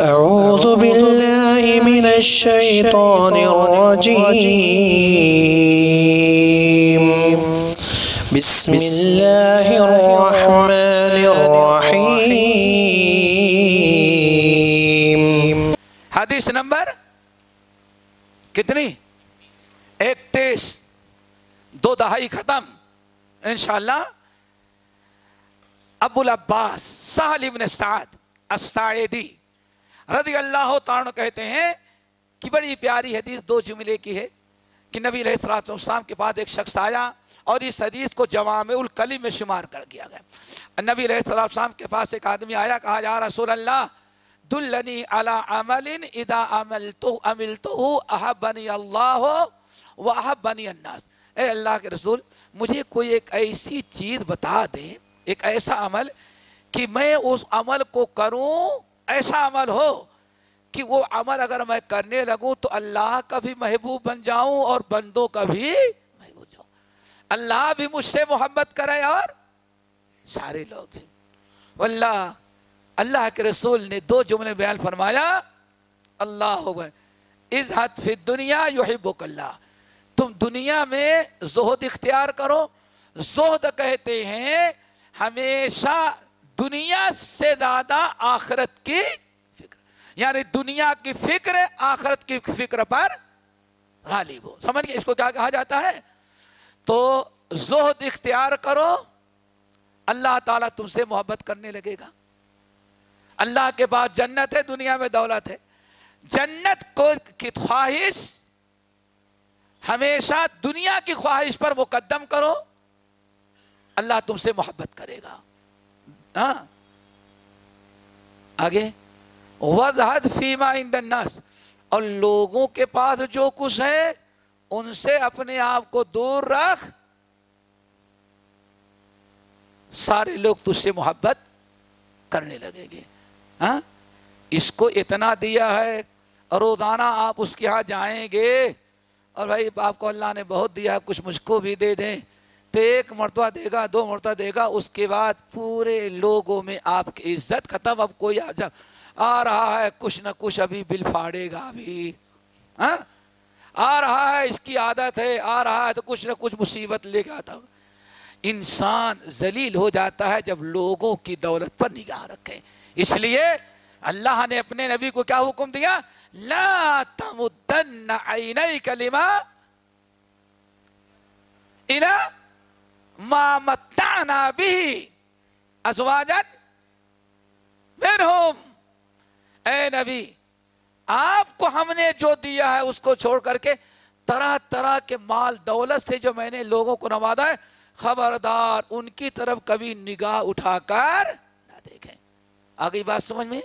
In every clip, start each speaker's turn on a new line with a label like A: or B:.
A: أعوذ بالله من الشيطان الرجيم. بسم الله الرحمن الرحيم.
B: حديث نمبر كتني؟ اكتش. دو دهائي ختم. ان شاء الله ابو العباس سهل بن سعد الساعدي رضی اللہ تعالیٰ کہتے ہیں کہ بڑی پیاری حدیث دو جملے کی ہے کہ نبی علیہ السلام کے بعد ایک شخص آیا اور اس حدیث کو جوامع الکلم میں شمار کر دیا گیا۔ نبی علیہ السلام کے پاس ایک آدمی آیا، کہا، یا رسول اللہ، دلنی علی عمل اذا عملتو عملتو احبنی اللہ و احبنی الناس۔ اے اللہ کے رسول، مجھے کوئی ایک ایسی چیز بتا دیں ایک ایسا عمل کہ میں اس عمل کو کروں ایسا عمل ہو کہ وہ عمل اگر میں کرنے لگوں تو اللہ کا بھی محبوب بن جاؤں اور بندوں کا بھی محبوب جاؤں۔ اللہ بھی مجھ سے محبت کرے اور سارے لوگ بھی۔ واللہ، اللہ کے رسول نے دو جملے بیان فرمایا۔ اللہ ازحد فی الدنیا یحبک اللہ۔ تم دنیا میں زہد اختیار کرو۔ زہد کہتے ہیں، ہمیشہ دنیا سے زیادہ آخرت کی فکر۔ یعنی دنیا کی فکر آخرت کی فکر پر غالب ہو۔ سمجھ گئے اس کو کیا کہا جاتا ہے؟ تو زہد اختیار کرو، اللہ تعالیٰ تم سے محبت کرنے لگے گا۔ اللہ کے پاس جنت ہے، دنیا میں دولت ہے۔ جنت کو کی خواہش، ہمیشہ دنیا کی خواہش پر مقدم کرو۔ اللہ تم سے محبت کرے گا۔ ہاں۔ آگے۔ وَذْهَدْ فِي مَا اور لوگوں کے پاس جو کچھ ہے، ان سے اپنے آپ کو دور رکھ۔ سارے لوگ تجھ سے محبت کرنے لگیں گے۔ ہاں۔ اس کو اتنا دیا ہے۔ روزانہ آپ اس کے ہاں جائیں گے۔ اور بھائی، آپ کو اللہ نے بہت دیا کچھ مجھ کو بھی دے دیں۔ تو ایک مرتبہ دے گا، دو مرتبہ دے گا، اس کے بعد پورے لوگوں میں آپ کی عزت ختم، اب کوئی آ جا، آ رہا ہے، کچھ نہ کچھ ابھی بل پھاڑے گا ابھی۔ ہاں؟ آ رہا ہے، اس کی عادت ہے، آ رہا ہے، تو کچھ نہ کچھ مصیبت لے کے آتا انسان ذلیل ہو جاتا ہے جب لوگوں کی دولت پر نگاہ رکھیں اس لیے اللہ نے اپنے نبی کو کیا حکم دیا؟ لا تمدن عینیک لما الى ما متعنا به ازواجا منهم۔ اے نبی، آپ کو ہم نے جو دیا ہے اس کو چھوڑ کر کے طرح طرح کے مال دولت سے جو میں نے لوگوں کو نوازا ہے، خبردار ان کی طرف کبھی نگاہ اٹھا کر نہ دیکھیں۔ آگئی بات سمجھ میں؟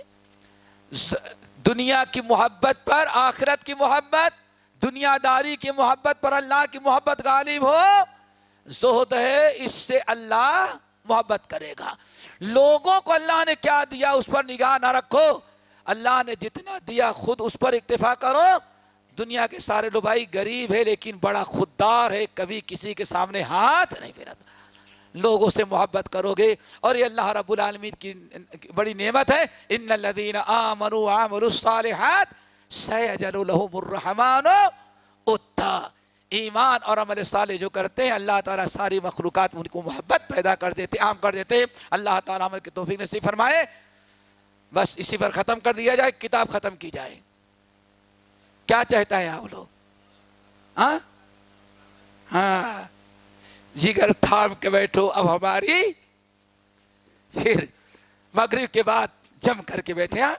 B: دنیا کی محبت پر، آخرت کی محبت، دنیا داری کی محبت پر، اللہ کی محبت غالب ہو۔ زہد ہے، اس سے اللہ محبت کرے گا۔ لوگوں کو اللہ نے کیا دیا؟ اس پر نگاہ نہ رکھو۔ اللہ نے جتنا دیا، خود اس پر اکتفا کرو۔ دنیا کے سارے لوگ بھائی غریب ہے لیکن بڑا خوددار ہے۔ کبھی کسی کے سامنے ہاتھ نہیں پھیرتا۔ لوگوں سے محبت کرو گے۔ اور یہ اللہ رب العالمین کی بڑی نعمت ہے۔ ان الذین آمنوا وعملوا الصالحات سیجل لهم الرحمن ایمان اور عمل صالح جو کرتے ہیں، اللہ تعالیٰ ساری مخلوقات ان کو محبت پیدا کر دیتے، عام کر دیتے۔ اللہ تعالیٰ عمل کی توفیق نصیب فرمائے۔ بس اسی پر ختم کر دیا جائے، کتاب ختم کی جائے۔ کیا چاہتا ہے آپ لوگ؟ ہاں؟ ہاں۔ جگر تھام کے بیٹھو، اب ہماری پھر مغرب کے بعد جم کر کے بیٹھے ہاں